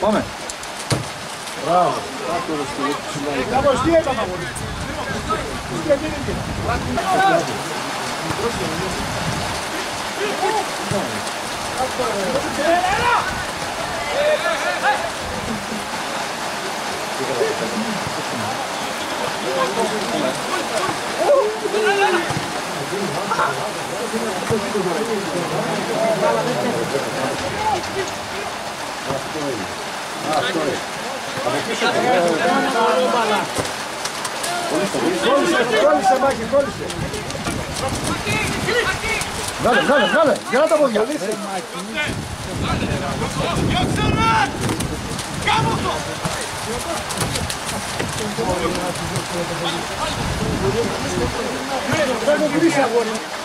Πάμε. Μπράβο. Κάπως τι έκανα εγώ. Κόλλησε, Κόλλησε Μάκη, κόλλησε. Βγάλε, βγάλε, βγάλε, για να τα πόδια, λύση. Φέρνω τη λύση αγόρι. Άντε ρε!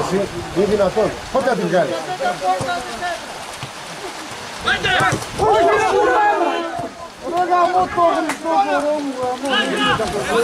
Εσύ, είναι δυνατόν. Πότε θα την βγάλεις. Όχι ρε πουρά! Ρε γαμώ το Χριστό κορό μου γαμώ.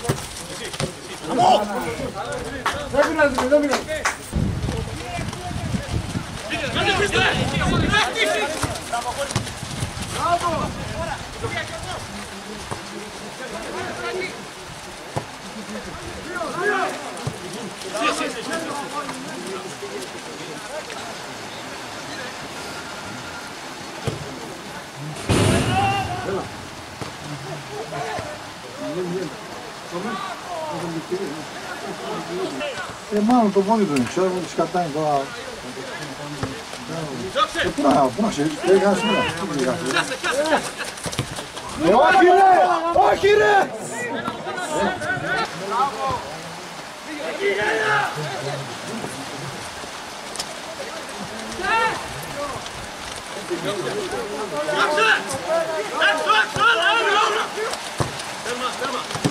감옥! 대빈아, 대빈아. Come on. Hermano, tomó mi yo voy a descartar en toda... Proszę, proszę, biegać mnie. Ochirę! Ochirę! Brawo! Dobrze! Dobrze! Dobrze! Dobrze! Dobrze!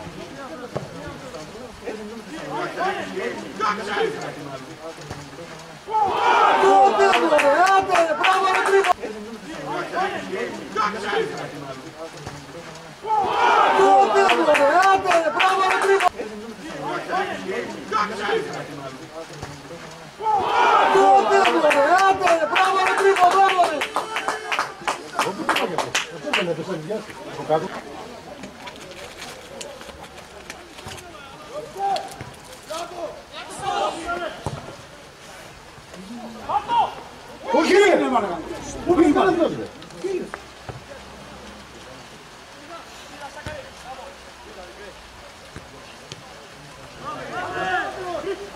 Bravo, Rodrigo, bravo! Vamos, vamos, vamos.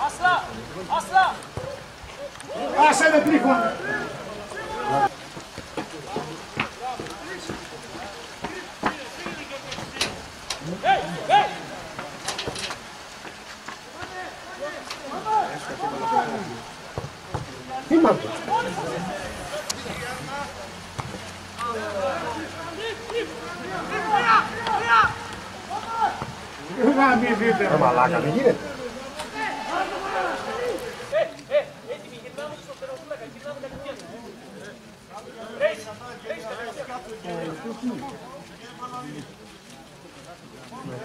Asla! Asla! Asla da prihod! Είμαστε. Να. Μαλάκα, δεν γίνεται.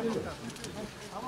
Thank you.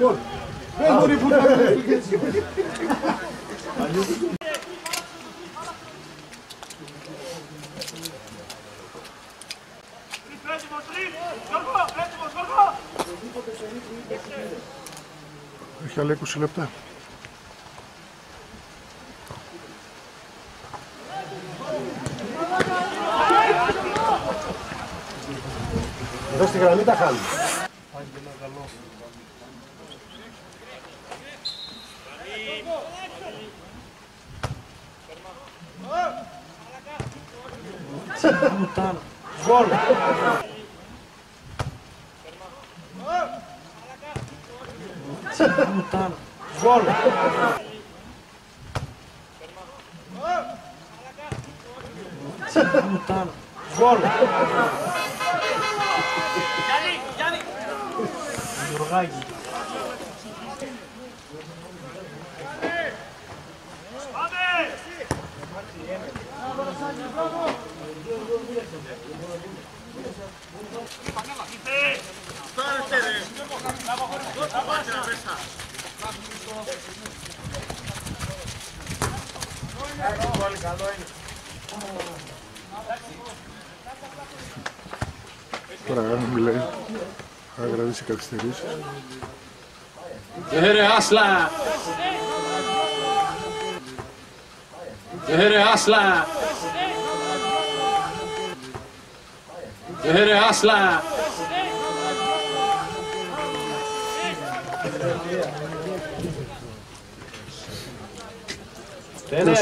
Μπορεί που να μην έτσι. Έχει άλλα 20 λεπτά. Εδώ στη γραμμή τα Vol! Vol! Vol! θα κρατήσει καθυστερήσεις. You Nu it, det hassla! Nu är det hassla! Tene!